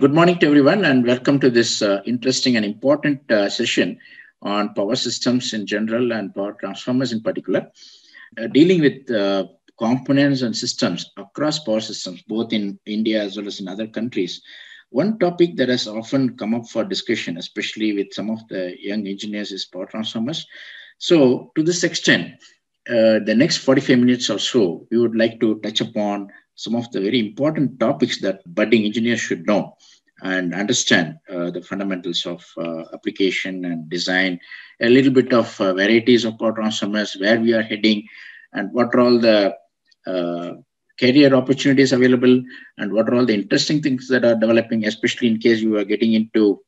Good morning to everyone, and welcome to this uh, interesting and important uh, session on power systems in general and power transformers in particular, uh, dealing with uh, components and systems across power systems, both in India as well as in other countries. One topic that has often come up for discussion, especially with some of the young engineers, is power transformers. So, to this extent, uh, the next 45 minutes or so, we would like to touch upon some of the very important topics that budding engineers should know and understand uh, the fundamentals of uh, application and design, a little bit of uh, varieties of power transformers, where we are heading, and what are all the uh, career opportunities available, and what are all the interesting things that are developing, especially in case you are getting into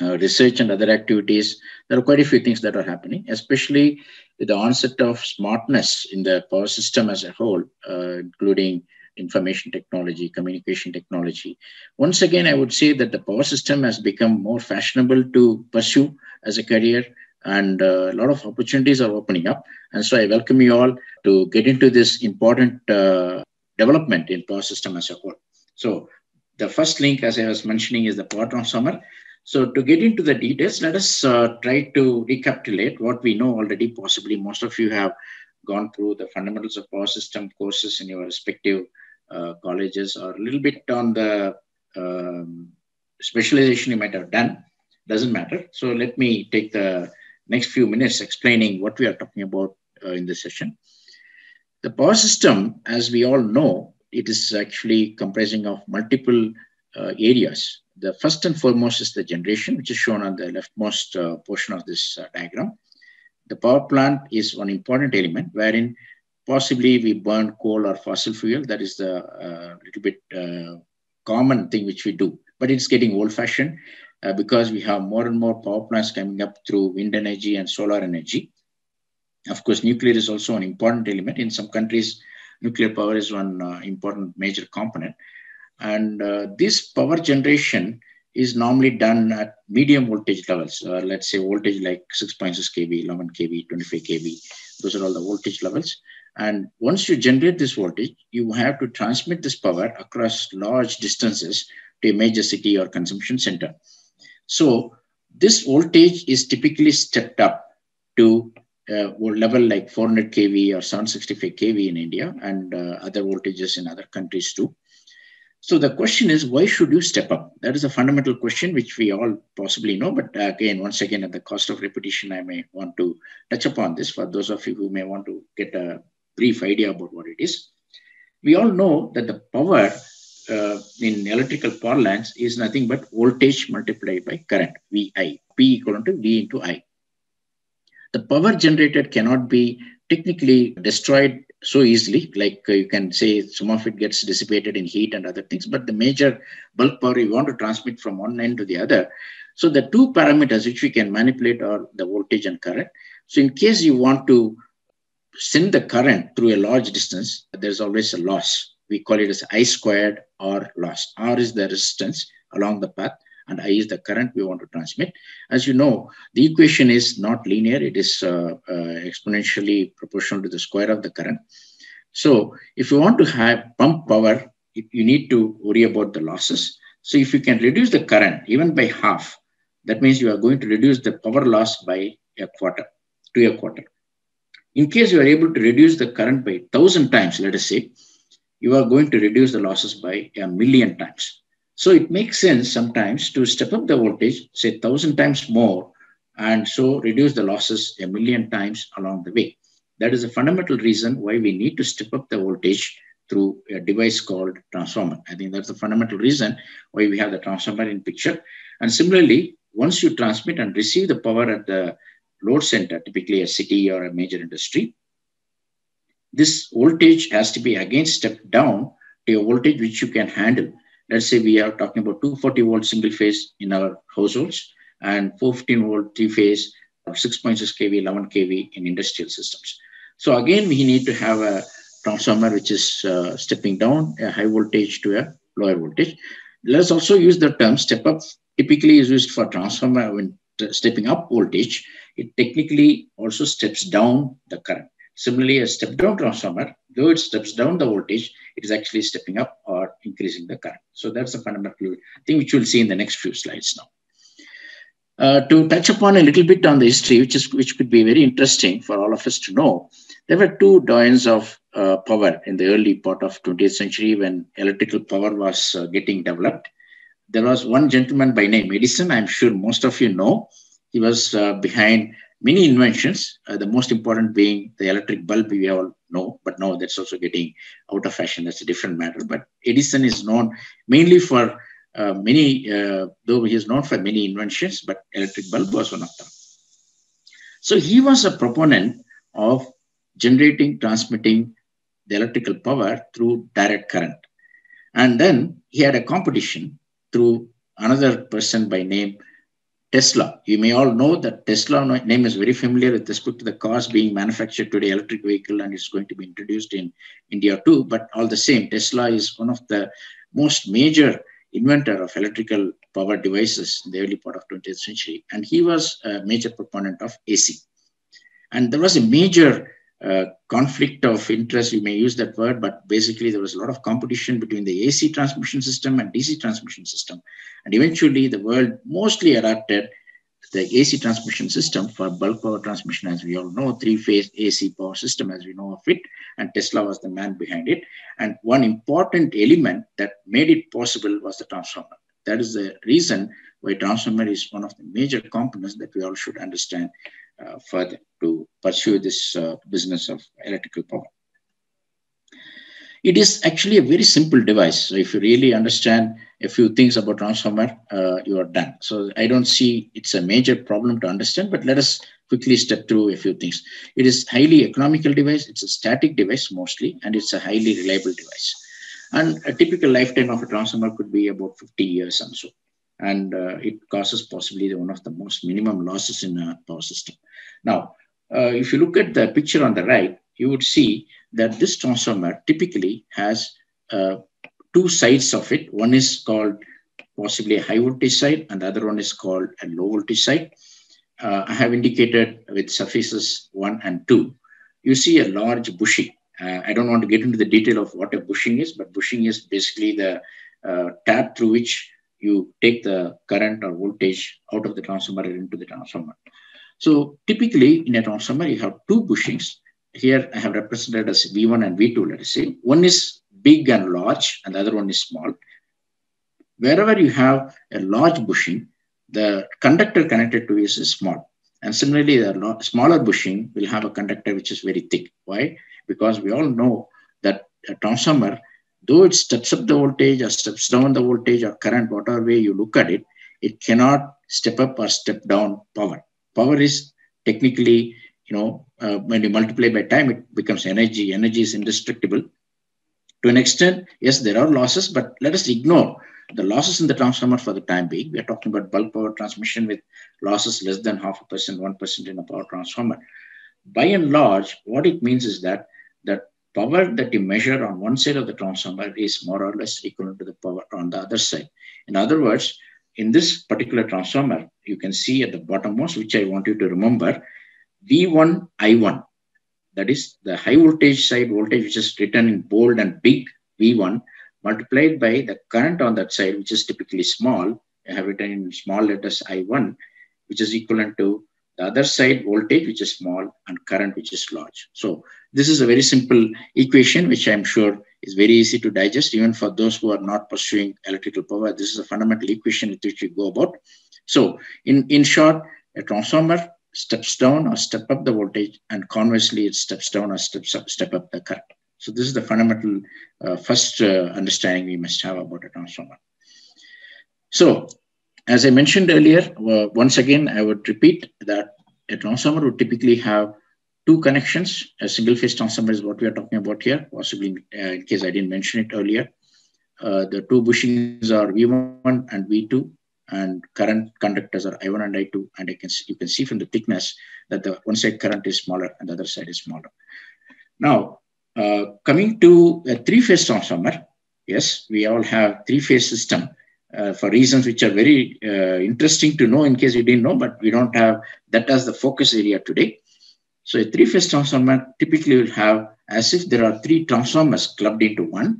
uh, research and other activities. There are quite a few things that are happening, especially with the onset of smartness in the power system as a whole, uh, including information technology, communication technology. Once again, I would say that the power system has become more fashionable to pursue as a career and uh, a lot of opportunities are opening up. And so I welcome you all to get into this important uh, development in power system as a whole. So the first link, as I was mentioning, is the power transformer. So to get into the details, let us uh, try to recapitulate what we know already. Possibly most of you have gone through the fundamentals of power system courses in your respective colleges or a little bit on the um, specialization you might have done. Doesn't matter. So let me take the next few minutes explaining what we are talking about uh, in this session. The power system, as we all know, it is actually comprising of multiple uh, areas. The first and foremost is the generation, which is shown on the leftmost uh, portion of this uh, diagram. The power plant is one important element wherein possibly we burn coal or fossil fuel. That is the uh, little bit uh, common thing which we do, but it's getting old fashioned uh, because we have more and more power plants coming up through wind energy and solar energy. Of course, nuclear is also an important element. In some countries, nuclear power is one uh, important major component. And uh, this power generation is normally done at medium voltage levels. Uh, let's say voltage like 6.6 kV, 11 kV, 25 kV. Those are all the voltage levels. And once you generate this voltage, you have to transmit this power across large distances to a major city or consumption center. So this voltage is typically stepped up to a uh, level like 400 kV or 765 kV in India and uh, other voltages in other countries too. So the question is, why should you step up? That is a fundamental question which we all possibly know. But again, once again, at the cost of repetition, I may want to touch upon this for those of you who may want to get a brief idea about what it is. We all know that the power uh, in electrical parlance is nothing but voltage multiplied by current, VI, P equal to V into I. The power generated cannot be technically destroyed so easily, like uh, you can say some of it gets dissipated in heat and other things, but the major bulk power you want to transmit from one end to the other. So the two parameters which we can manipulate are the voltage and current. So in case you want to send the current through a large distance, there's always a loss. We call it as I squared R loss. R is the resistance along the path and I is the current we want to transmit. As you know, the equation is not linear. It is uh, uh, exponentially proportional to the square of the current. So if you want to have pump power, you need to worry about the losses. So if you can reduce the current even by half, that means you are going to reduce the power loss by a quarter, to a quarter. In case you are able to reduce the current by 1000 times, let us say, you are going to reduce the losses by a million times. So it makes sense sometimes to step up the voltage, say 1000 times more, and so reduce the losses a million times along the way. That is a fundamental reason why we need to step up the voltage through a device called transformer. I think that's the fundamental reason why we have the transformer in picture. And similarly, once you transmit and receive the power at the load center, typically a city or a major industry, this voltage has to be again stepped down to a voltage which you can handle. Let's say we are talking about 240 volt single phase in our households and 415 volt three phase or 6.6 kV, 11 kV in industrial systems. So again, we need to have a transformer which is uh, stepping down a high voltage to a lower voltage. Let's also use the term step up. Typically is used for transformer when stepping up voltage it technically also steps down the current. Similarly, a step down transformer, though it steps down the voltage, it is actually stepping up or increasing the current. So that's the fundamental thing which we'll see in the next few slides now. Uh, to touch upon a little bit on the history, which is which could be very interesting for all of us to know, there were two doyens of uh, power in the early part of 20th century when electrical power was uh, getting developed. There was one gentleman by name Edison. I'm sure most of you know. He was uh, behind many inventions. Uh, the most important being the electric bulb. We all know, but now that's also getting out of fashion. That's a different matter. But Edison is known mainly for uh, many, uh, though he is known for many inventions, but electric bulb was one of them. So he was a proponent of generating, transmitting the electrical power through direct current. And then he had a competition through another person by name Tesla. You may all know that Tesla name is very familiar with respect to the cars being manufactured today, electric vehicle, and it's going to be introduced in India too. But all the same, Tesla is one of the most major inventor of electrical power devices in the early part of 20th century. And he was a major proponent of AC. And there was a major uh, conflict of interest, you may use that word, but basically there was a lot of competition between the AC transmission system and DC transmission system. And eventually the world mostly adopted the AC transmission system for bulk power transmission, as we all know, three-phase AC power system, as we know of it, and Tesla was the man behind it. And one important element that made it possible was the transformer. That is the reason why transformer is one of the major components that we all should understand uh, further to pursue this uh, business of electrical power. It is actually a very simple device. So if you really understand a few things about transformer, uh, you are done. So I don't see it's a major problem to understand, but let us quickly step through a few things. It is highly economical device. It's a static device mostly, and it's a highly reliable device. And a typical lifetime of a transformer could be about 50 years and so. And uh, it causes possibly one of the most minimum losses in a power system. Now, uh, if you look at the picture on the right, you would see that this transformer typically has uh, two sides of it. One is called possibly a high voltage side and the other one is called a low voltage side. Uh, I have indicated with surfaces one and two. You see a large bushing. Uh, I don't want to get into the detail of what a bushing is, but bushing is basically the uh, tap through which you take the current or voltage out of the transformer into the transformer. So typically in a transformer, you have two bushings here I have represented as V1 and V2, let us say. One is big and large, and the other one is small. Wherever you have a large bushing, the conductor connected to it is small. And similarly, the smaller bushing will have a conductor which is very thick. Why? Because we all know that a transformer, though it steps up the voltage or steps down the voltage or current, whatever way you look at it, it cannot step up or step down power. Power is technically you know, uh, when you multiply by time, it becomes energy. Energy is indestructible. To an extent, yes, there are losses, but let us ignore the losses in the transformer for the time being. We are talking about bulk power transmission with losses less than half a percent, one percent in a power transformer. By and large, what it means is that the power that you measure on one side of the transformer is more or less equivalent to the power on the other side. In other words, in this particular transformer, you can see at the bottommost, which I want you to remember, V1 I1. That is the high voltage side voltage, which is written in bold and big V1, multiplied by the current on that side, which is typically small. I have written in small letters I1, which is equivalent to the other side voltage, which is small, and current, which is large. So this is a very simple equation, which I'm sure is very easy to digest, even for those who are not pursuing electrical power. This is a fundamental equation with which we go about. So in, in short, a transformer steps down or step up the voltage, and conversely, it steps down or steps up, step up the current. So this is the fundamental uh, first uh, understanding we must have about a transformer. So as I mentioned earlier, uh, once again, I would repeat that a transformer would typically have two connections. A single phase transformer is what we are talking about here, possibly uh, in case I didn't mention it earlier. Uh, the two bushings are V1 and V2 and current conductors are I1 and I2. And I can, you can see from the thickness that the one side current is smaller and the other side is smaller. Now, uh, coming to a three-phase transformer, yes, we all have three-phase system uh, for reasons which are very uh, interesting to know in case you didn't know, but we don't have that as the focus area today. So a three-phase transformer typically will have as if there are three transformers clubbed into one.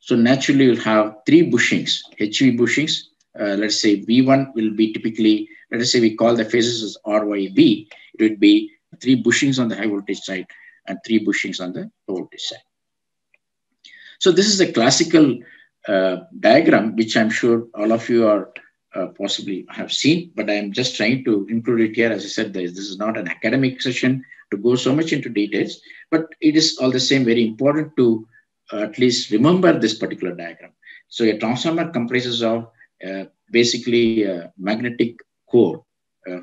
So naturally, you'll have three bushings, HV bushings. Uh, let's say V1 will be typically, let us say we call the phases as RYB. It would be three bushings on the high voltage side and three bushings on the low voltage side. So this is a classical uh, diagram, which I'm sure all of you are uh, possibly have seen, but I'm just trying to include it here. As I said, this, this is not an academic session to go so much into details, but it is all the same very important to uh, at least remember this particular diagram. So a transformer comprises of uh, basically a magnetic core uh,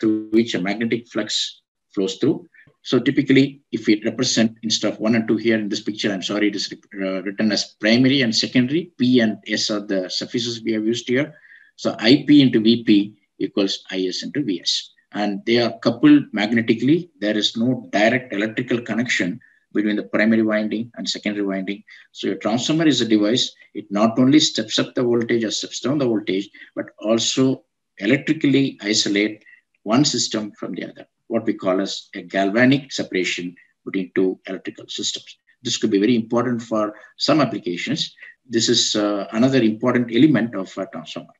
through which a magnetic flux flows through. So typically, if we represent instead of one and two here in this picture, I'm sorry, it is uh, written as primary and secondary. P and S are the suffixes we have used here. So IP into VP equals IS into VS. And they are coupled magnetically. There is no direct electrical connection between the primary winding and secondary winding. So your transformer is a device. It not only steps up the voltage or steps down the voltage, but also electrically isolate one system from the other, what we call as a galvanic separation between two electrical systems. This could be very important for some applications. This is uh, another important element of a transformer.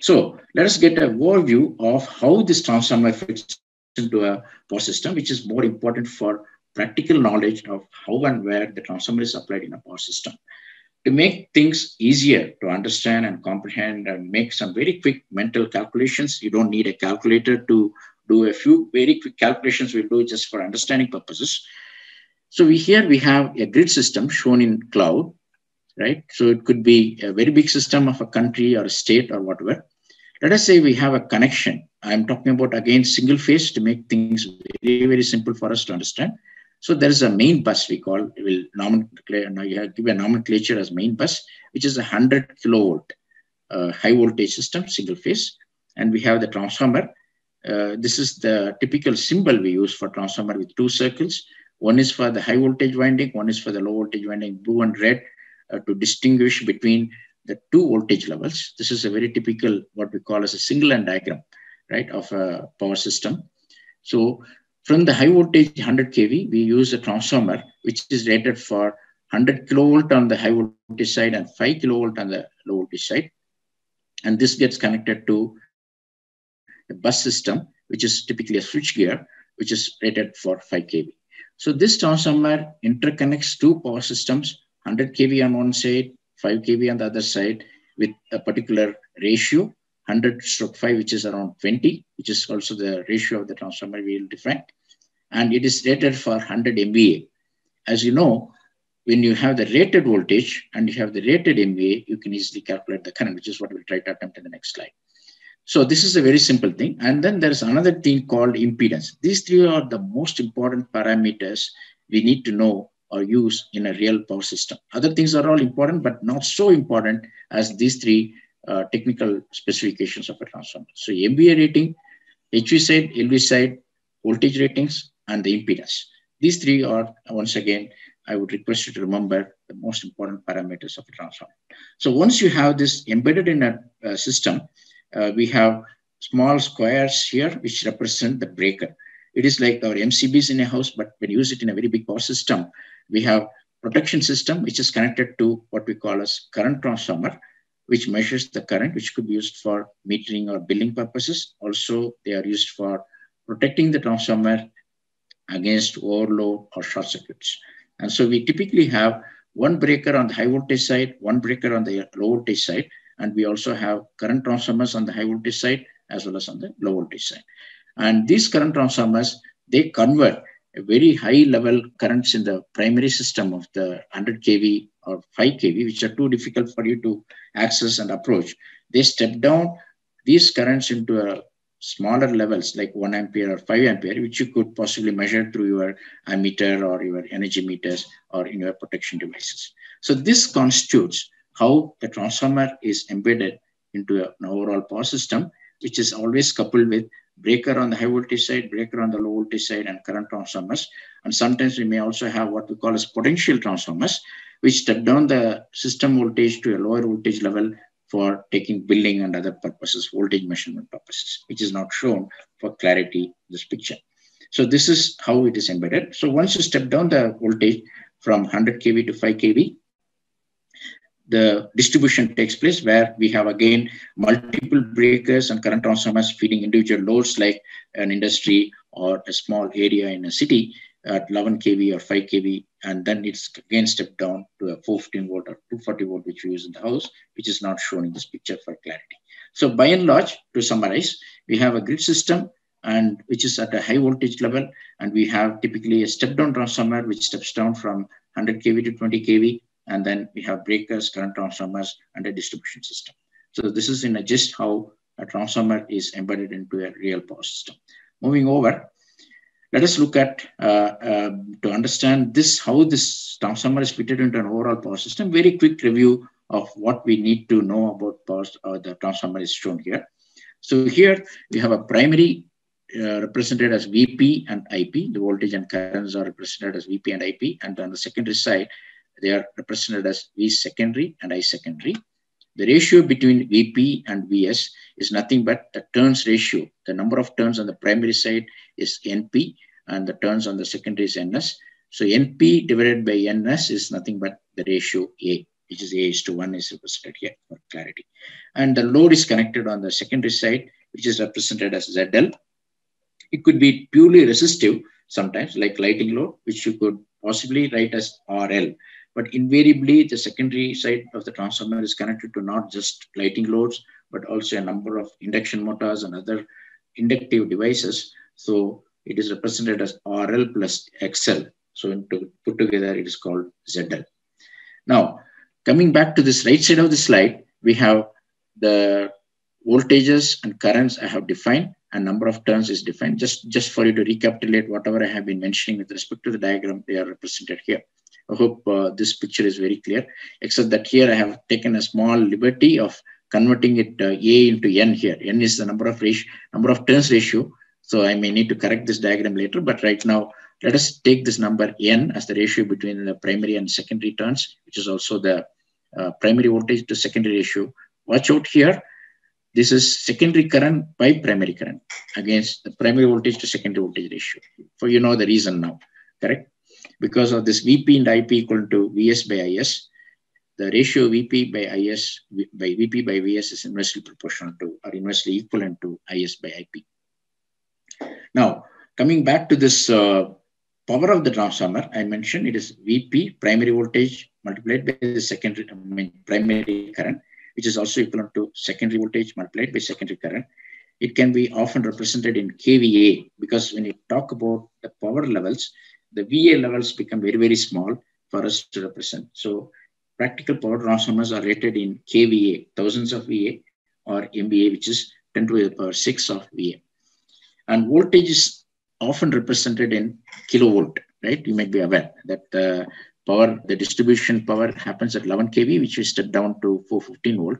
So let us get a overview of how this transformer fits into a power system, which is more important for practical knowledge of how and where the transformer is applied in a power system. To make things easier to understand and comprehend and make some very quick mental calculations, you don't need a calculator to do a few very quick calculations. We'll do just for understanding purposes. So we here we have a grid system shown in cloud right? So it could be a very big system of a country or a state or whatever. Let us say we have a connection. I'm talking about again single phase to make things very, very simple for us to understand. So there is a main bus we call, will nomenclature, now you have give a nomenclature as main bus, which is a 100 kilovolt uh, high voltage system, single phase. And we have the transformer. Uh, this is the typical symbol we use for transformer with two circles. One is for the high voltage winding, one is for the low voltage winding, blue and red uh, to distinguish between the two voltage levels. This is a very typical, what we call as a single line diagram, right, of a power system. So from the high voltage 100 kV, we use a transformer, which is rated for 100 kilovolt on the high voltage side and 5 kilovolt on the low voltage side. And this gets connected to a bus system, which is typically a switch gear, which is rated for 5 kV. So this transformer interconnects two power systems 100 kV on one side, 5 kV on the other side with a particular ratio, 100 stroke 5, which is around 20, which is also the ratio of the transformer we will define. And it is rated for 100 MVA. As you know, when you have the rated voltage and you have the rated MVA, you can easily calculate the current, which is what we'll try to attempt in the next slide. So this is a very simple thing. And then there's another thing called impedance. These three are the most important parameters we need to know or use in a real power system. Other things are all important, but not so important as these three uh, technical specifications of a transformer. So MVA rating, HV side, LV side, voltage ratings, and the impedance. These three are, once again, I would request you to remember the most important parameters of a transformer. So once you have this embedded in a, a system, uh, we have small squares here, which represent the breaker. It is like our MCBs in a house, but when you use it in a very big power system, we have protection system, which is connected to what we call as current transformer, which measures the current, which could be used for metering or billing purposes. Also, they are used for protecting the transformer against overload or short circuits. And so we typically have one breaker on the high voltage side, one breaker on the low voltage side, and we also have current transformers on the high voltage side as well as on the low voltage side. And these current transformers, they convert a very high level currents in the primary system of the 100 kV or 5 kV, which are too difficult for you to access and approach, they step down these currents into a smaller levels like 1 ampere or 5 ampere, which you could possibly measure through your ammeter or your energy meters or in your protection devices. So this constitutes how the transformer is embedded into an overall power system, which is always coupled with breaker on the high voltage side, breaker on the low voltage side, and current transformers. And sometimes we may also have what we call as potential transformers, which step down the system voltage to a lower voltage level for taking building and other purposes, voltage measurement purposes, which is not shown for clarity this picture. So this is how it is embedded. So once you step down the voltage from 100 kV to 5 kV, the distribution takes place where we have again multiple breakers and current transformers feeding individual loads like an industry or a small area in a city at 11 kV or 5 kV, and then it's again stepped down to a 415 volt or 240 volt, which we use in the house, which is not shown in this picture for clarity. So by and large, to summarize, we have a grid system and which is at a high voltage level, and we have typically a step down transformer which steps down from 100 kV to 20 kV, and then we have breakers, current transformers, and a distribution system. So this is in a gist how a transformer is embedded into a real power system. Moving over, let us look at uh, uh, to understand this how this transformer is fitted into an overall power system. Very quick review of what we need to know about power. Uh, the transformer is shown here. So here we have a primary uh, represented as VP and IP. The voltage and currents are represented as VP and IP. And on the secondary side, they are represented as V secondary and I secondary. The ratio between VP and VS is nothing but the turns ratio. The number of turns on the primary side is NP and the turns on the secondary is NS. So NP divided by NS is nothing but the ratio A, which is A is to 1 is represented here for clarity. And the load is connected on the secondary side, which is represented as ZL. It could be purely resistive sometimes, like lighting load, which you could possibly write as RL. But invariably, the secondary side of the transformer is connected to not just lighting loads, but also a number of induction motors and other inductive devices. So it is represented as RL plus XL. So to put together, it is called ZL. Now, coming back to this right side of the slide, we have the voltages and currents I have defined and number of turns is defined. Just, just for you to recapitulate whatever I have been mentioning with respect to the diagram, they are represented here. I hope uh, this picture is very clear, except that here I have taken a small liberty of converting it uh, A into N here. N is the number of ratio, number of turns ratio. So I may need to correct this diagram later, but right now, let us take this number N as the ratio between the primary and secondary turns, which is also the uh, primary voltage to secondary ratio. Watch out here. This is secondary current by primary current against the primary voltage to secondary voltage ratio. For you know the reason now, correct? Because of this VP and IP equal to VS by IS, the ratio VP by IS by VP by VS is inversely proportional to or inversely equivalent to IS by IP. Now, coming back to this uh, power of the transformer, I mentioned it is VP primary voltage multiplied by the secondary I mean, primary current, which is also equivalent to secondary voltage multiplied by secondary current. It can be often represented in kVA because when you talk about the power levels, the VA levels become very, very small for us to represent. So practical power transformers are rated in kVA, thousands of VA, or MVA, which is 10 to the power 6 of VA. And voltage is often represented in kilovolt, right? You might be aware that the power, the distribution power happens at 11 kV, which is step down to 415 volt.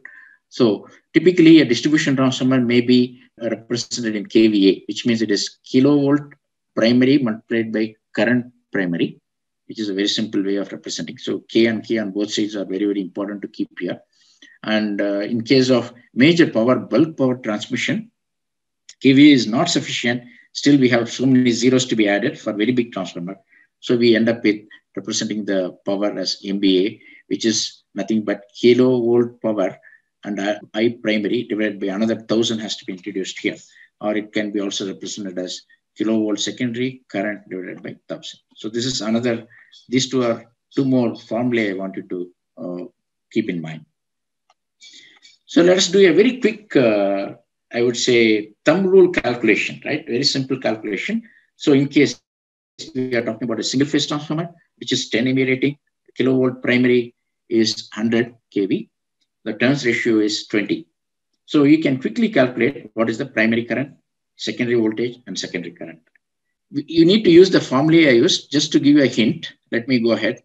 So typically a distribution transformer may be uh, represented in kVA, which means it is kilovolt primary multiplied by current primary, which is a very simple way of representing. So K and K on both sides are very, very important to keep here. And uh, in case of major power, bulk power transmission, KVA is not sufficient. Still, we have so many zeros to be added for very big transformer. So we end up with representing the power as MVA, which is nothing but kilovolt power and I primary divided by another thousand has to be introduced here. Or it can be also represented as kilovolt secondary current divided by 1000. So this is another, these two are two more formulae I want you to uh, keep in mind. So let us do a very quick, uh, I would say, thumb rule calculation, right? Very simple calculation. So in case we are talking about a single phase transformer, which is 10 MVA rating, kilovolt primary is 100 kV. The turns ratio is 20. So you can quickly calculate what is the primary current, secondary voltage and secondary current. You need to use the formula I used just to give you a hint. Let me go ahead.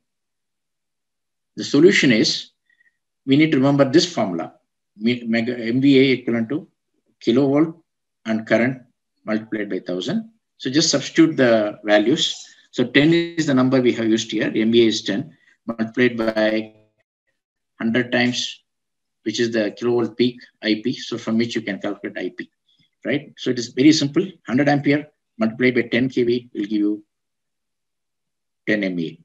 The solution is, we need to remember this formula, MVA equivalent to kilovolt and current multiplied by 1000. So just substitute the values. So 10 is the number we have used here. MVA is 10 multiplied by 100 times, which is the kilovolt peak IP. So from which you can calculate IP right? So it is very simple. 100 ampere multiplied by 10 kV will give you 10 MVA.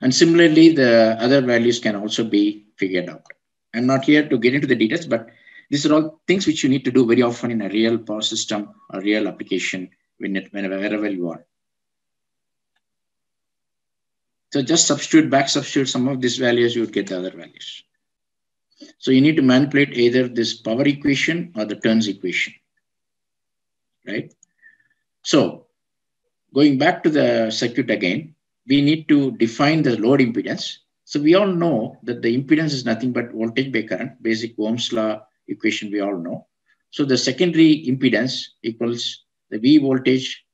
And similarly, the other values can also be figured out. I'm not here to get into the details, but these are all things which you need to do very often in a real power system or real application whenever, wherever you are. So just substitute, back substitute some of these values, you would get the other values. So you need to manipulate either this power equation or the turns equation, right? So going back to the circuit again, we need to define the load impedance. So we all know that the impedance is nothing but voltage by current, basic Ohm's law equation we all know. So the secondary impedance equals the V voltage,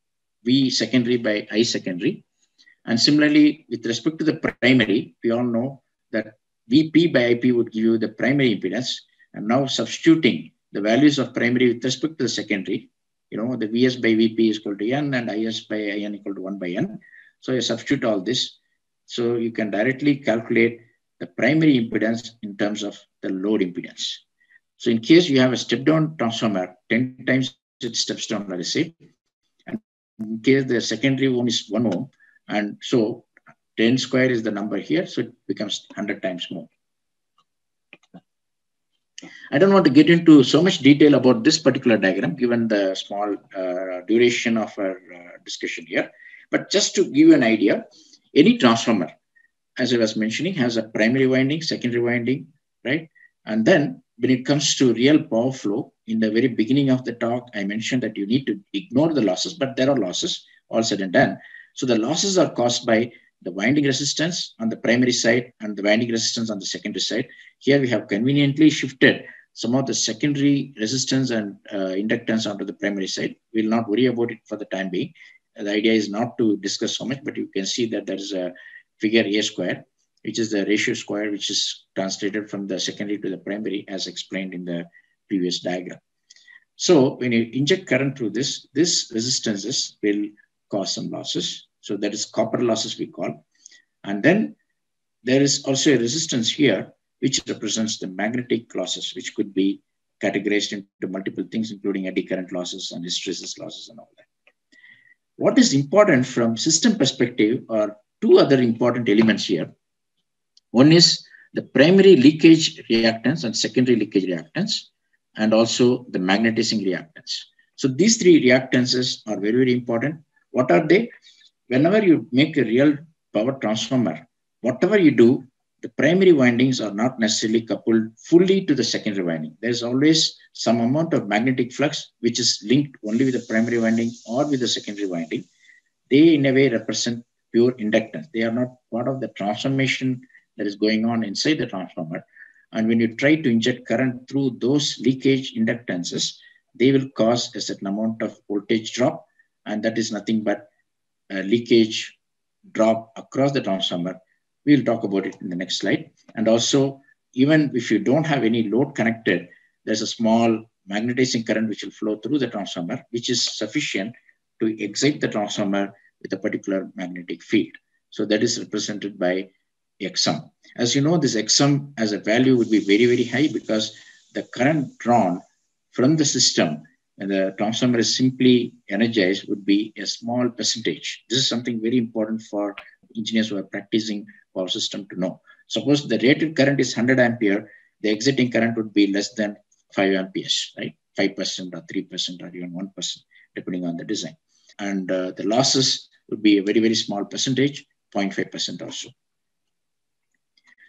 V secondary by I secondary. And similarly, with respect to the primary, we all know that Vp by Ip would give you the primary impedance. And now substituting the values of primary with respect to the secondary, you know, the Vs by Vp is equal to N and Is by In equal to 1 by N. So you substitute all this. So you can directly calculate the primary impedance in terms of the load impedance. So in case you have a step down transformer, 10 times it steps down, let us say, and in case the secondary one is 1 ohm, and so 10 square is the number here, so it becomes 100 times more. I don't want to get into so much detail about this particular diagram, given the small uh, duration of our uh, discussion here. But just to give you an idea, any transformer, as I was mentioning, has a primary winding, secondary winding, right? And then when it comes to real power flow, in the very beginning of the talk, I mentioned that you need to ignore the losses, but there are losses, all said and done. So the losses are caused by the winding resistance on the primary side and the winding resistance on the secondary side. Here we have conveniently shifted some of the secondary resistance and uh, inductance onto the primary side. We'll not worry about it for the time being. The idea is not to discuss so much, but you can see that there is a figure A square, which is the ratio square, which is translated from the secondary to the primary as explained in the previous diagram. So when you inject current through this, this resistances will cause some losses. So that is copper losses we call. And then there is also a resistance here, which represents the magnetic losses, which could be categorized into multiple things, including eddy current losses and hysteresis losses and all that. What is important from system perspective are two other important elements here. One is the primary leakage reactance and secondary leakage reactance, and also the magnetizing reactance. So these three reactances are very, very important. What are they? Whenever you make a real power transformer, whatever you do, the primary windings are not necessarily coupled fully to the secondary winding. There's always some amount of magnetic flux which is linked only with the primary winding or with the secondary winding. They, in a way, represent pure inductance. They are not part of the transformation that is going on inside the transformer. And when you try to inject current through those leakage inductances, they will cause a certain amount of voltage drop. And that is nothing but leakage drop across the transformer. We'll talk about it in the next slide. And also, even if you don't have any load connected, there's a small magnetizing current which will flow through the transformer, which is sufficient to excite the transformer with a particular magnetic field. So that is represented by Xm. As you know, this Xm as a value would be very, very high because the current drawn from the system and the transformer is simply energized would be a small percentage. This is something very important for engineers who are practicing power system to know. Suppose the rated current is 100 ampere, the exiting current would be less than 5 amperes, right? 5% or 3% or even 1%, depending on the design. And uh, the losses would be a very, very small percentage, 0.5% or so.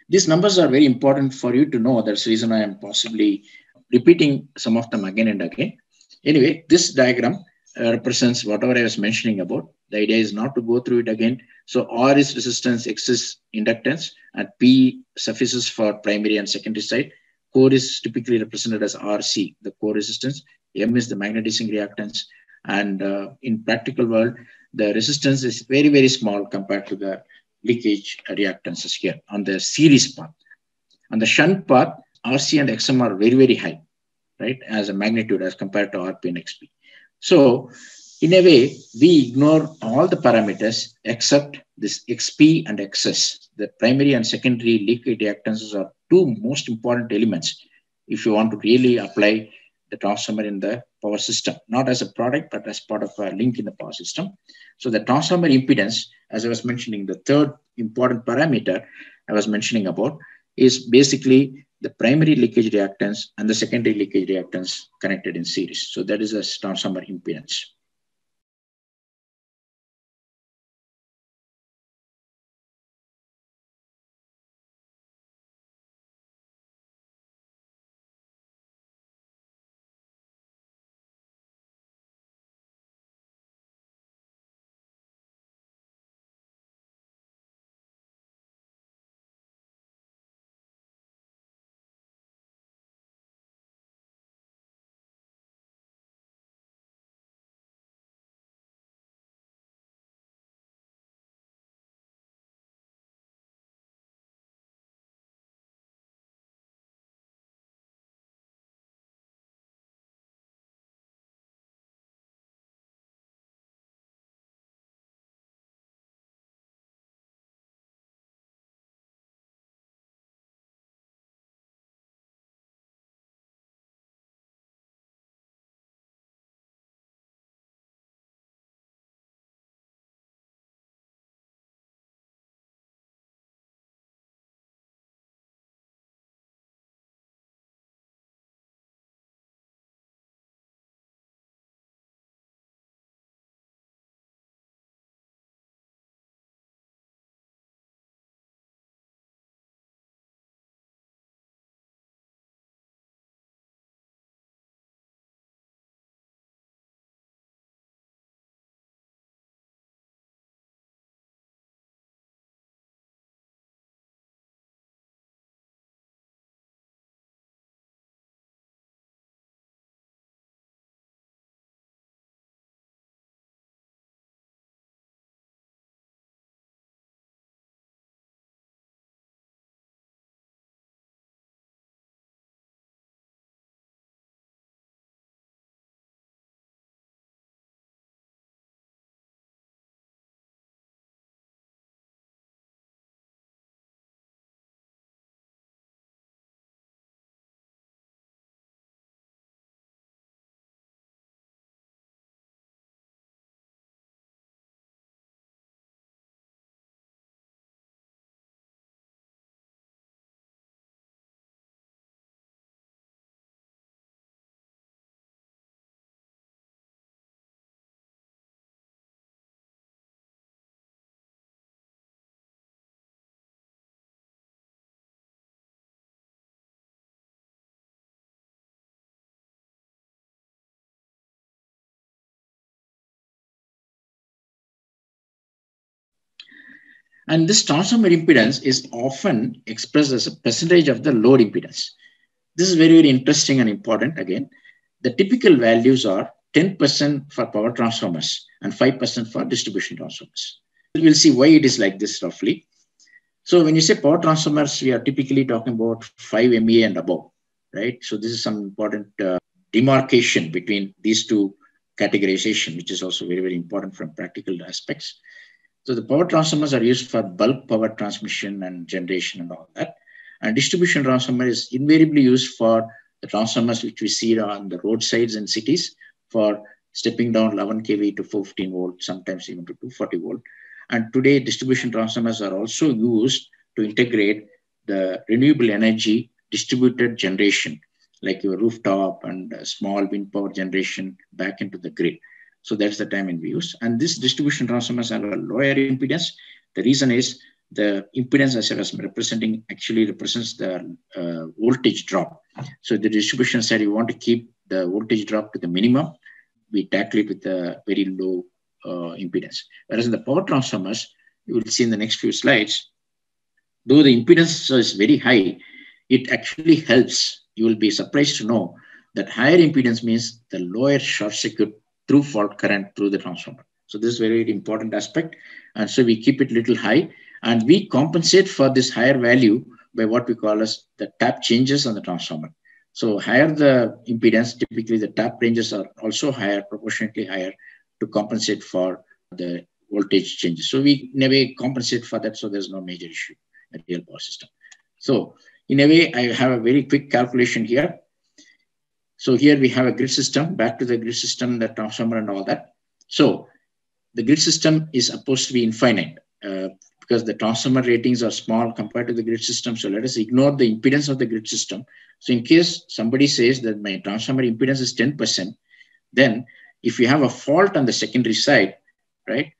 These numbers are very important for you to know. That's the reason I am possibly repeating some of them again and again. Anyway, this diagram uh, represents whatever I was mentioning about. The idea is not to go through it again. So R is resistance, X is inductance, and P suffices for primary and secondary side. Core is typically represented as RC, the core resistance. M is the magnetizing reactance. And uh, in practical world, the resistance is very, very small compared to the leakage reactances here on the series path. On the shunt path, RC and XM are very, very high right, as a magnitude as compared to RP and XP. So in a way, we ignore all the parameters except this XP and XS. The primary and secondary leakage reactances are two most important elements if you want to really apply the transformer in the power system, not as a product, but as part of a link in the power system. So the transformer impedance, as I was mentioning, the third important parameter I was mentioning about is basically the primary leakage reactance and the secondary leakage reactance connected in series. So that is a transformer impedance. And this transformer impedance is often expressed as a percentage of the load impedance. This is very, very interesting and important. Again, the typical values are 10% for power transformers and 5% for distribution transformers. We'll see why it is like this roughly. So when you say power transformers, we are typically talking about 5 MVA and above, right? So this is some important uh, demarcation between these two categorization, which is also very, very important from practical aspects. So the power transformers are used for bulk power transmission and generation and all that. And distribution transformer is invariably used for the transformers which we see on the roadsides and cities for stepping down 11 kV to 15 volt, sometimes even to 240 volt. And today, distribution transformers are also used to integrate the renewable energy distributed generation, like your rooftop and uh, small wind power generation back into the grid. So that's the time in use. And this distribution transformers have a lower impedance. The reason is the impedance as I was representing actually represents the uh, voltage drop. So the distribution side, you want to keep the voltage drop to the minimum. We tackle it with a very low uh, impedance. Whereas in the power transformers, you will see in the next few slides, though the impedance is very high, it actually helps. You will be surprised to know that higher impedance means the lower short circuit through fault current through the transformer. So this is very, important aspect. And so we keep it little high and we compensate for this higher value by what we call as the tap changes on the transformer. So higher the impedance, typically the tap ranges are also higher, proportionately higher to compensate for the voltage changes. So we in a way compensate for that so there's no major issue in real power system. So in a way, I have a very quick calculation here. So here we have a grid system, back to the grid system, the transformer and all that. So the grid system is supposed to be infinite uh, because the transformer ratings are small compared to the grid system. So let us ignore the impedance of the grid system. So in case somebody says that my transformer impedance is 10%, then if you have a fault on the secondary side, right?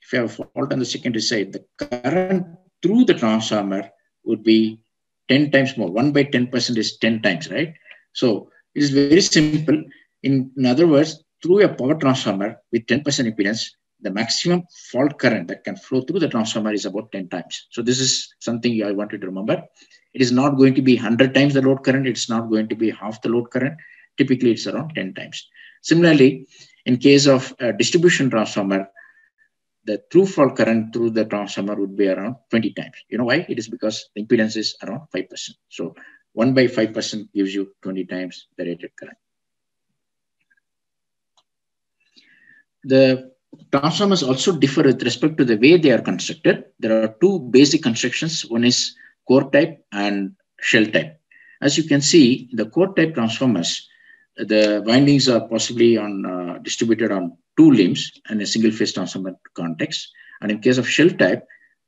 If you have a fault on the secondary side, the current through the transformer would be 10 times more. 1 by 10% is 10 times, right? So it is very simple. In, in other words, through a power transformer with 10% impedance, the maximum fault current that can flow through the transformer is about 10 times. So this is something I wanted to remember. It is not going to be 100 times the load current. It's not going to be half the load current. Typically, it's around 10 times. Similarly, in case of a distribution transformer, the through fault current through the transformer would be around 20 times. You know why? It is because the impedance is around 5%. So 1 by 5% gives you 20 times the rated current. The transformers also differ with respect to the way they are constructed. There are two basic constructions. One is core type and shell type. As you can see, the core type transformers, the windings are possibly on uh, distributed on two limbs in a single phase transformer context. And in case of shell type,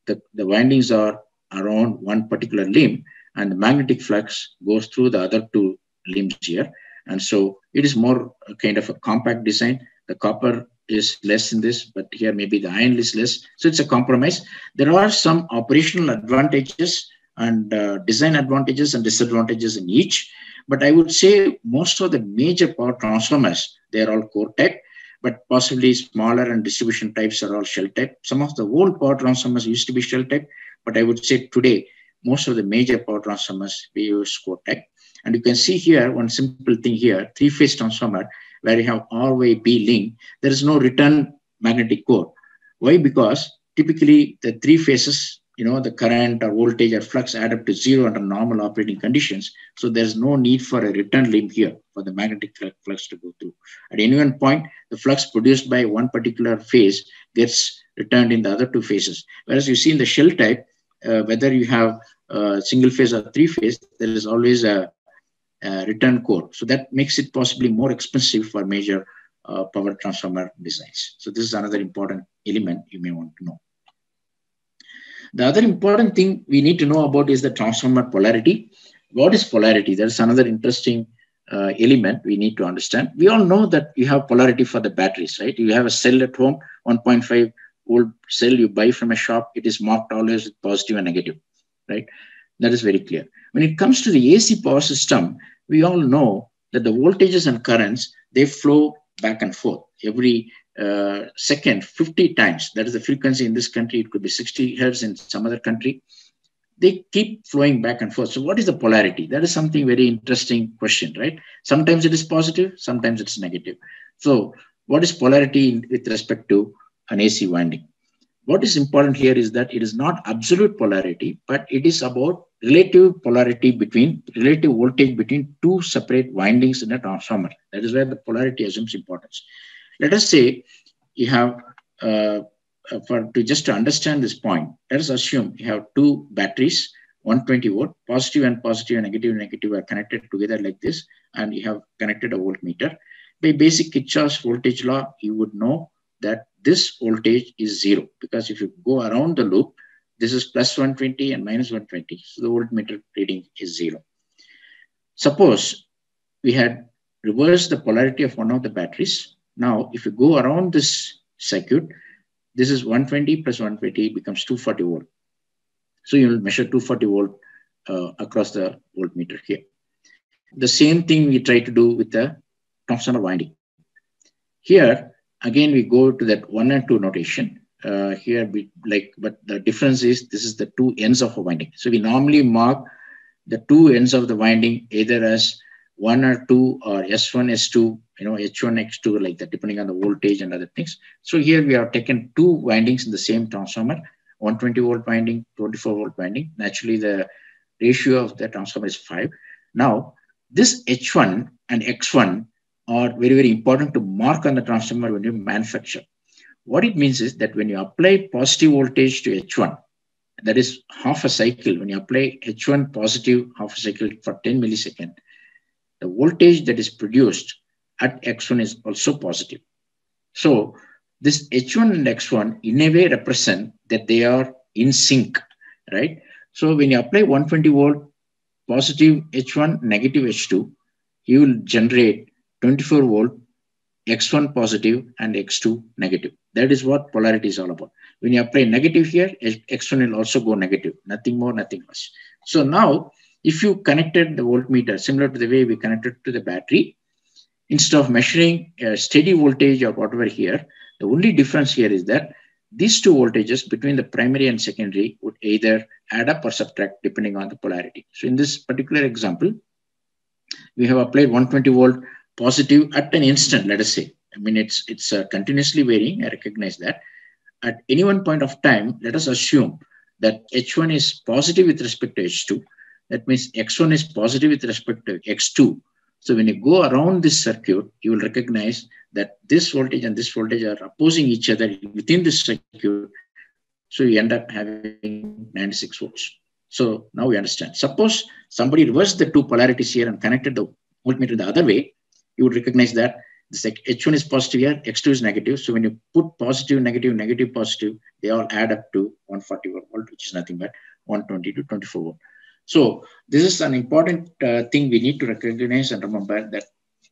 the, the windings are around one particular limb and the magnetic flux goes through the other two limbs here. And so it is more kind of a compact design. The copper is less in this, but here maybe the iron is less. So it's a compromise. There are some operational advantages and uh, design advantages and disadvantages in each. But I would say most of the major power transformers, they're all core type, but possibly smaller and distribution types are all shell type. Some of the old power transformers used to be shell type, but I would say today, most of the major power transformers, we use type. And you can see here, one simple thing here, three-phase transformer, where you have RYB link, there is no return magnetic core. Why? Because typically the three phases, you know, the current or voltage or flux add up to zero under normal operating conditions. So there's no need for a return limb here for the magnetic flux to go through. At any one point, the flux produced by one particular phase gets returned in the other two phases. Whereas you see in the shell type, whether you have uh, single phase or three phase, there is always a uh, return core. So that makes it possibly more expensive for major uh, power transformer designs. So this is another important element you may want to know. The other important thing we need to know about is the transformer polarity. What is polarity? There's another interesting uh, element we need to understand. We all know that you have polarity for the batteries, right? You have a cell at home, 1.5 volt cell you buy from a shop, it is marked always with positive and negative, right? That is very clear. When it comes to the AC power system, we all know that the voltages and currents, they flow back and forth every uh, second 50 times. That is the frequency in this country. It could be 60 hertz in some other country. They keep flowing back and forth. So what is the polarity? That is something very interesting question, right? Sometimes it is positive, sometimes it's negative. So what is polarity with respect to an AC winding? What is important here is that it is not absolute polarity, but it is about relative polarity between relative voltage between two separate windings in a transformer. That is where the polarity assumes importance. Let us say you have, uh, uh, for to just to understand this point, let us assume you have two batteries, 120 volt, positive and positive and negative and negative are connected together like this, and you have connected a voltmeter. By basic Kirchhoff's voltage law, you would know that this voltage is zero because if you go around the loop, this is plus 120 and minus 120. So the voltmeter reading is zero. Suppose we had reversed the polarity of one of the batteries. Now, if you go around this circuit, this is 120 plus 120 becomes 240 volt. So you'll measure 240 volt uh, across the voltmeter here. The same thing we try to do with the transformer winding. Here, again, we go to that one and two notation uh, here we like, but the difference is this is the two ends of a winding. So we normally mark the two ends of the winding either as one or two or S1, S2, you know, H1, X2, like that, depending on the voltage and other things. So here we have taken two windings in the same transformer, 120 volt winding, 24 volt winding. Naturally, the ratio of the transformer is five. Now, this H1 and X1 are very, very important to mark on the transformer when you manufacture. What it means is that when you apply positive voltage to H1, that is half a cycle, when you apply H1 positive half a cycle for 10 millisecond, the voltage that is produced at X1 is also positive. So this H1 and X1 in a way represent that they are in sync, right? So when you apply 120 volt positive H1, negative H2, you will generate 24 volt X1 positive and X2 negative. That is what polarity is all about. When you apply negative here, X1 will also go negative, nothing more, nothing less. So now, if you connected the voltmeter, similar to the way we connected to the battery, instead of measuring a steady voltage or whatever here, the only difference here is that these two voltages between the primary and secondary would either add up or subtract depending on the polarity. So in this particular example, we have applied 120 volt positive at an instant, let us say. I mean, it's, it's uh, continuously varying, I recognize that. At any one point of time, let us assume that H1 is positive with respect to H2. That means X1 is positive with respect to X2. So when you go around this circuit, you will recognize that this voltage and this voltage are opposing each other within this circuit. So you end up having 96 volts. So now we understand. Suppose somebody reversed the two polarities here and connected the voltmeter the other way, you would recognize that this H1 is positive here, X2 is negative. So when you put positive, negative, negative, positive, they all add up to 141 volt, which is nothing but 120 to 24 volt. So this is an important uh, thing we need to recognize and remember that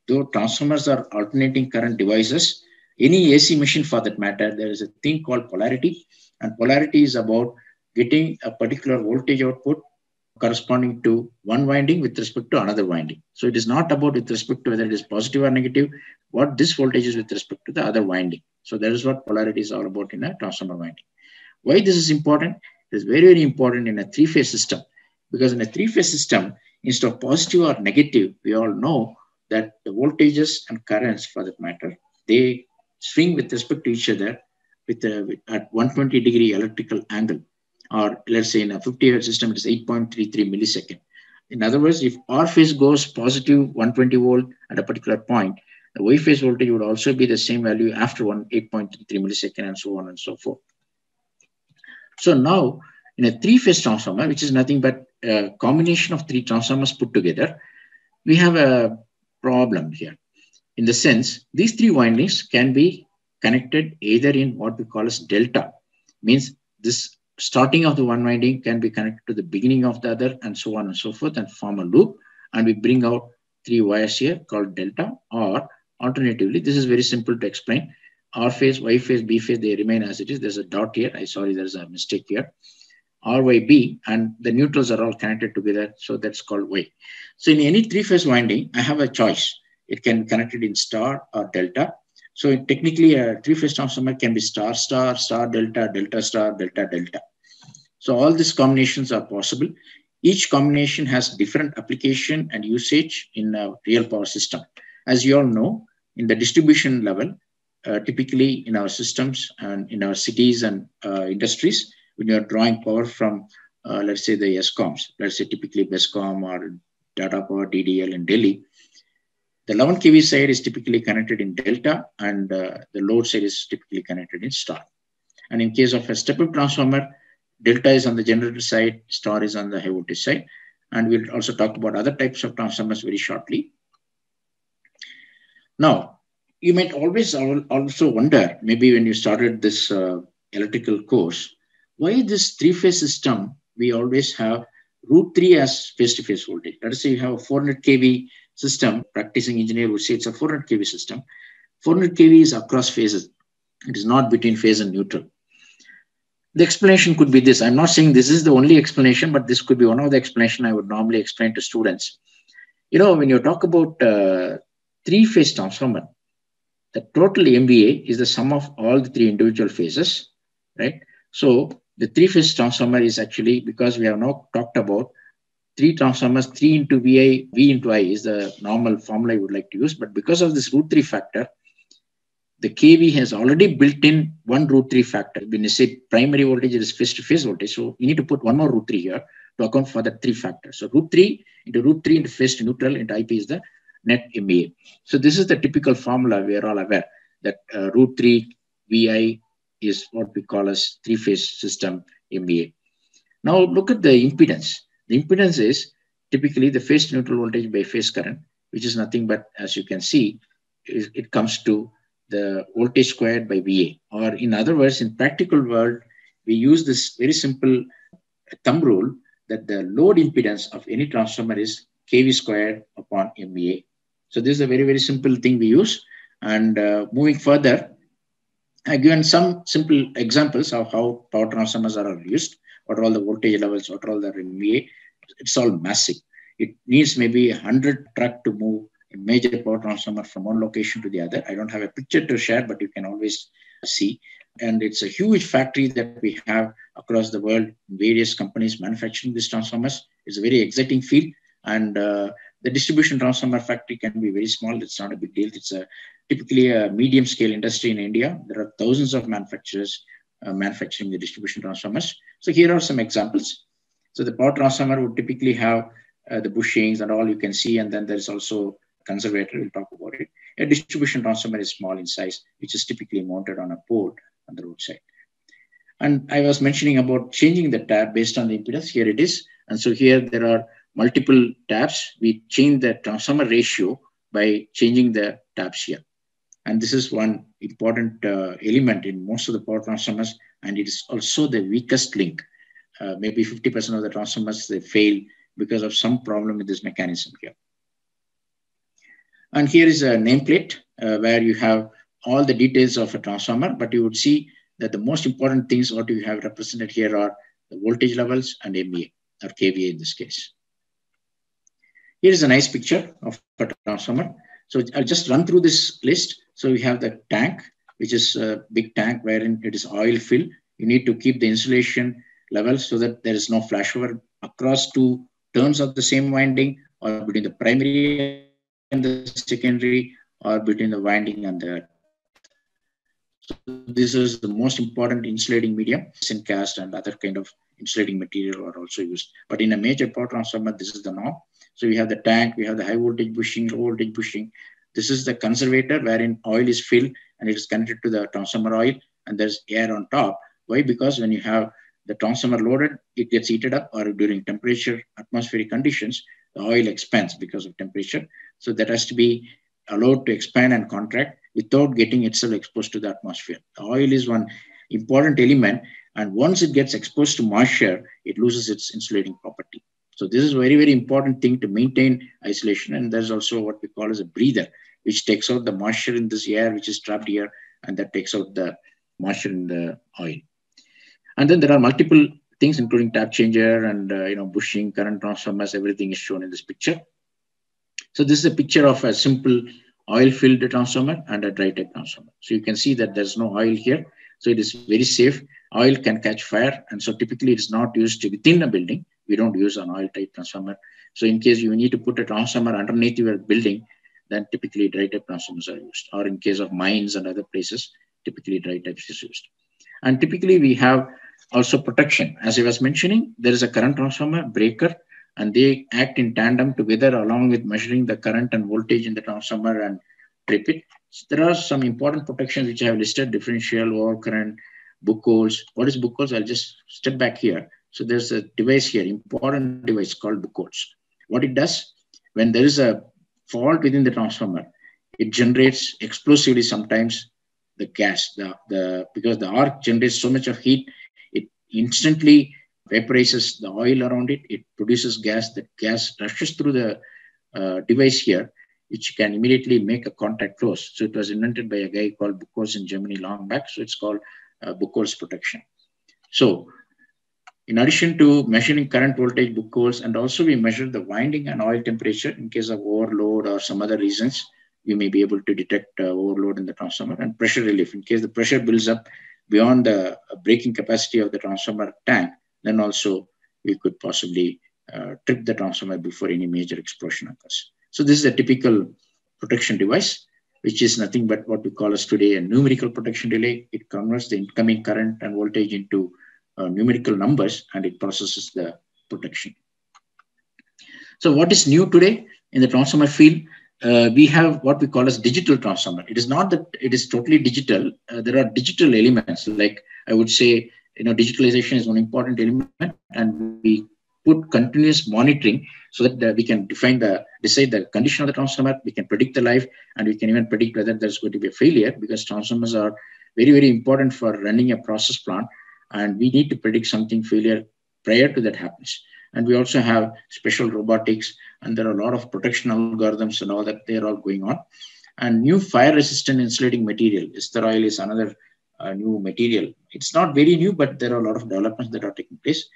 though transformers are alternating current devices, any AC machine for that matter, there is a thing called polarity. And polarity is about getting a particular voltage output corresponding to one winding with respect to another winding. So it is not about with respect to whether it is positive or negative, what this voltage is with respect to the other winding. So that is what polarity is all about in a transformer winding. Why this is important? It is very, very important in a three-phase system. Because in a three-phase system, instead of positive or negative, we all know that the voltages and currents, for that matter, they swing with respect to each other with, a, at 120 degree electrical angle or let's say in a 50 hertz system, it is 8.33 millisecond. In other words, if R phase goes positive 120 volt at a particular point, the Y phase voltage would also be the same value after one 8.33 millisecond and so on and so forth. So now in a three phase transformer, which is nothing but a combination of three transformers put together, we have a problem here. In the sense, these three windings can be connected either in what we call as delta, means this starting of the one winding can be connected to the beginning of the other and so on and so forth and form a loop. And we bring out three wires here called delta or alternatively, this is very simple to explain. R phase, Y phase, B phase, they remain as it is. There's a dot here. I sorry, there's a mistake here. R, Y, B, and the neutrals are all connected together. So that's called Y. So in any three phase winding, I have a choice. It can be connected in star or delta. So technically a three-phase transformer can be star, star, star, delta, delta, star, delta, delta. So all these combinations are possible. Each combination has different application and usage in a real power system. As you all know, in the distribution level, uh, typically in our systems and in our cities and uh, industries, when you're drawing power from, uh, let's say the ESCOMs, let's say typically BESCOM or Tata Power DDL in Delhi, the 11 kV side is typically connected in delta and uh, the load side is typically connected in star. And in case of a step-up transformer, delta is on the generator side, star is on the high voltage side. And we'll also talk about other types of transformers very shortly. Now, you might always also wonder, maybe when you started this uh, electrical course, why this three-phase system, we always have root 3 as phase-to-phase -face voltage. Let us say you have a 400 kV system, practicing engineer would say it's a 400 kV system. 400 kV is across phases. It is not between phase and neutral. The explanation could be this. I'm not saying this is the only explanation, but this could be one of the explanation I would normally explain to students. You know, when you talk about uh, three-phase transformer, the total MVA is the sum of all the three individual phases, right? So the three-phase transformer is actually, because we have now talked about three transformers, 3 into VI, V into I is the normal formula I would like to use. But because of this root 3 factor, the KV has already built in one root 3 factor. When you say primary voltage is phase to phase voltage, so you need to put one more root 3 here to account for the three factors. So root 3 into root 3 into phase to neutral into IP is the net MVA. So this is the typical formula we are all aware that uh, root 3 VI is what we call as three phase system MVA. Now look at the impedance. The impedance is typically the phase neutral voltage by phase current which is nothing but, as you can see, it comes to the voltage squared by VA. Or in other words, in practical world, we use this very simple thumb rule that the load impedance of any transformer is kV squared upon MVA. So this is a very, very simple thing we use. And uh, moving further, I've given some simple examples of how power transformers are used, what are all the voltage levels, what are all the MVA. It's all massive. It needs maybe 100 truck to move a major power transformer from one location to the other. I don't have a picture to share, but you can always see. And it's a huge factory that we have across the world, various companies manufacturing these transformers. It's a very exciting field. And uh, the distribution transformer factory can be very small. It's not a big deal. It's a typically a medium scale industry in India. There are thousands of manufacturers manufacturing the distribution transformers. So here are some examples. So the power transformer would typically have uh, the bushings and all you can see. And then there's also conservator. We'll talk about it. A distribution transformer is small in size, which is typically mounted on a pole on the roadside. And I was mentioning about changing the tap based on the impedance. Here it is. And so here there are multiple taps. We change the transformer ratio by changing the taps here. And this is one important uh, element in most of the power transformers. And it is also the weakest link. Uh, maybe 50% of the transformers, they fail because of some problem with this mechanism here. And here is a nameplate uh, where you have all the details of a transformer, but you would see that the most important things what you have represented here are the voltage levels and MVA or KVA in this case. Here is a nice picture of a transformer. So I'll just run through this list. So we have the tank, which is a big tank wherein it is oil filled. You need to keep the insulation level so that there is no flashover across two turns of the same winding or between the primary and the secondary or between the winding and the so this is the most important insulating medium. Zinc cast and other kind of insulating material are also used. But in a major power transformer, this is the norm. So we have the tank, we have the high voltage bushing, low voltage bushing. This is the conservator wherein oil is filled and it is connected to the transformer oil and there's air on top. Why? Because when you have the transformer loaded, it gets heated up or during temperature, atmospheric conditions, the oil expands because of temperature. So that has to be allowed to expand and contract without getting itself exposed to the atmosphere. The oil is one important element, and once it gets exposed to moisture, it loses its insulating property. So this is a very, very important thing to maintain isolation. And there's also what we call as a breather, which takes out the moisture in this air, which is trapped here, and that takes out the moisture in the oil. And then there are multiple things, including tap changer and uh, you know bushing, current transformers, everything is shown in this picture. So this is a picture of a simple oil-filled transformer and a dry-type transformer. So you can see that there's no oil here. So it is very safe. Oil can catch fire. And so typically it is not used within a building. We don't use an oil-type transformer. So in case you need to put a transformer underneath your building, then typically dry-type transformers are used. Or in case of mines and other places, typically dry-types is used. And typically we have also protection. As I was mentioning, there is a current transformer, breaker, and they act in tandem together along with measuring the current and voltage in the transformer and trip it. So there are some important protections which I have listed, differential, overcurrent, Buchholz. What is Buchholz? I'll just step back here. So there's a device here, important device called book. What it does, when there is a fault within the transformer, it generates explosively sometimes the gas, the, the because the arc generates so much of heat, it instantly vaporizes the oil around it. It produces gas. That gas rushes through the uh, device here, which can immediately make a contact close. So it was invented by a guy called Buchholz in Germany long back. So it's called uh, Buchholz protection. So in addition to measuring current voltage Buchholz, and also we measure the winding and oil temperature in case of overload or some other reasons, we may be able to detect uh, overload in the transformer and pressure relief. In case the pressure builds up beyond the uh, breaking capacity of the transformer tank, then also we could possibly uh, trip the transformer before any major explosion occurs. So this is a typical protection device, which is nothing but what we call as today a numerical protection relay. It converts the incoming current and voltage into numerical numbers and it processes the protection. So what is new today in the transformer field? Uh, we have what we call as digital transformer. It is not that it is totally digital. Uh, there are digital elements like I would say you know, digitalization is one important element and we put continuous monitoring so that uh, we can define the decide the condition of the transformer we can predict the life and we can even predict whether there's going to be a failure because transformers are very very important for running a process plant and we need to predict something failure prior to that happens. And we also have special robotics and there are a lot of protection algorithms and all that they're all going on. And new fire resistant insulating material ester oil is another uh, new material. It's not very new but there are a lot of developments that are taking place.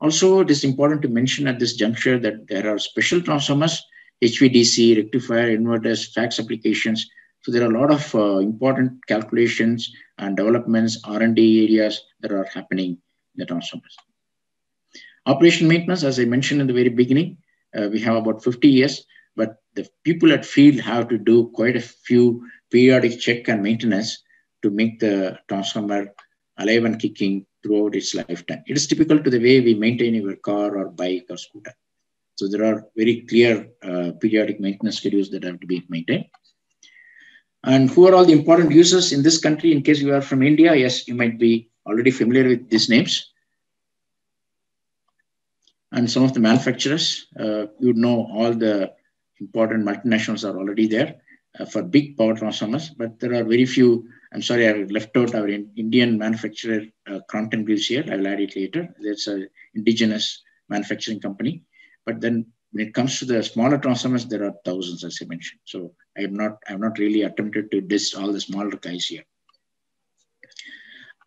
Also, it is important to mention at this juncture that there are special transformers, HVDC, rectifier, inverters, FACTS applications. So there are a lot of uh, important calculations and developments, R&D areas that are happening in the transformers. Operation maintenance, as I mentioned in the very beginning, uh, we have about 50 years, but the people at field have to do quite a few periodic check and maintenance to make the transformer alive and kicking throughout its lifetime. It is typical to the way we maintain your car or bike or scooter. So there are very clear uh, periodic maintenance schedules that have to be maintained. And who are all the important users in this country? In case you are from India, yes, you might be already familiar with these names. And some of the manufacturers, uh, you know all the important multinationals are already there uh, for big power transformers, but there are very few I'm sorry, I left out our Indian manufacturer, uh, Greaves here. I will add it later. It's an indigenous manufacturing company. But then when it comes to the smaller transformers, there are thousands, as I mentioned. So I have not, I have not really attempted to diss all the smaller guys here.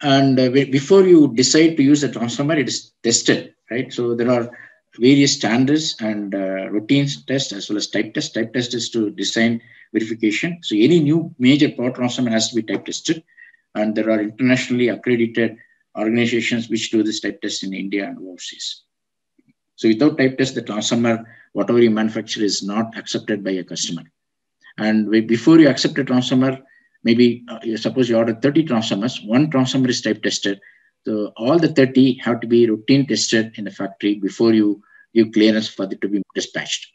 And uh, before you decide to use a transformer, it is tested, right? So there are various standards and uh, routines test as well as type test. Type test is to design verification. So any new major power transformer has to be type tested. And there are internationally accredited organizations which do this type test in India and overseas. So without type test, the transformer, whatever you manufacture is not accepted by a customer. And before you accept a transformer, maybe uh, suppose you order 30 transformers, one transformer is type tested. So all the 30 have to be routine tested in the factory before you give clearance for it to be dispatched.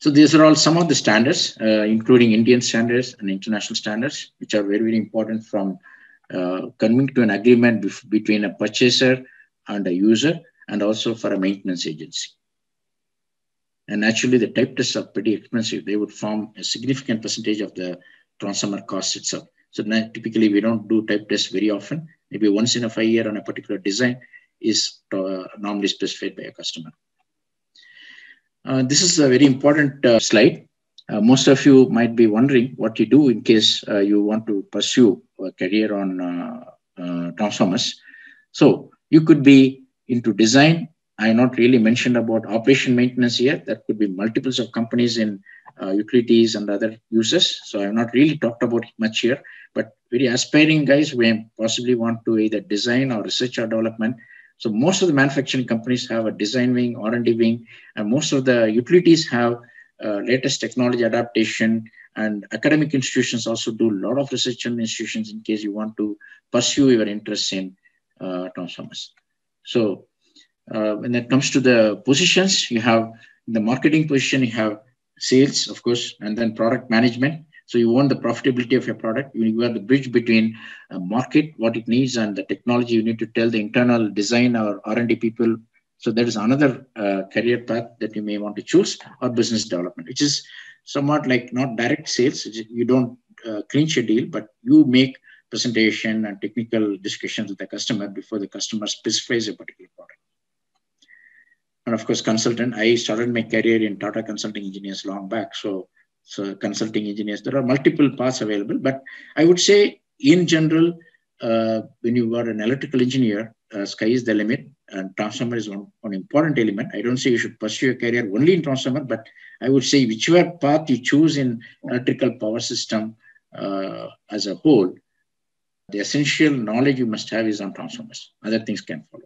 So these are all some of the standards, uh, including Indian standards and international standards, which are very, very important from uh, coming to an agreement between a purchaser and a user, and also for a maintenance agency. And naturally, the type tests are pretty expensive. They would form a significant percentage of the transformer cost itself. So typically, we don't do type tests very often. Maybe once in a five year on a particular design is uh, normally specified by a customer. Uh, this is a very important uh, slide. Uh, most of you might be wondering what you do in case uh, you want to pursue a career on uh, transformers. So you could be into design. I not really mentioned about operation maintenance here. That could be multiples of companies in utilities and other uses. So I've not really talked about much here, but very aspiring guys who possibly want to either design or research or development so most of the manufacturing companies have a design wing, R&D wing, and most of the utilities have uh, latest technology adaptation and academic institutions also do a lot of research on institutions in case you want to pursue your interest in uh, transformers. So uh, when it comes to the positions, you have the marketing position, you have sales, of course, and then product management. So you want the profitability of your product. You are the bridge between a market, what it needs, and the technology. You need to tell the internal design or R&D people. So that is another uh, career path that you may want to choose, or business development, which is somewhat like not direct sales. You don't uh, clinch a deal, but you make presentation and technical discussions with the customer before the customer specifies a particular product. And of course, consultant. I started my career in Tata Consulting Engineers long back. So so consulting engineers. There are multiple paths available, but I would say in general, uh, when you are an electrical engineer, uh, sky is the limit, and transformer is one, one important element. I don't say you should pursue a career only in transformer, but I would say whichever path you choose in electrical power system uh, as a whole, the essential knowledge you must have is on transformers. Other things can follow.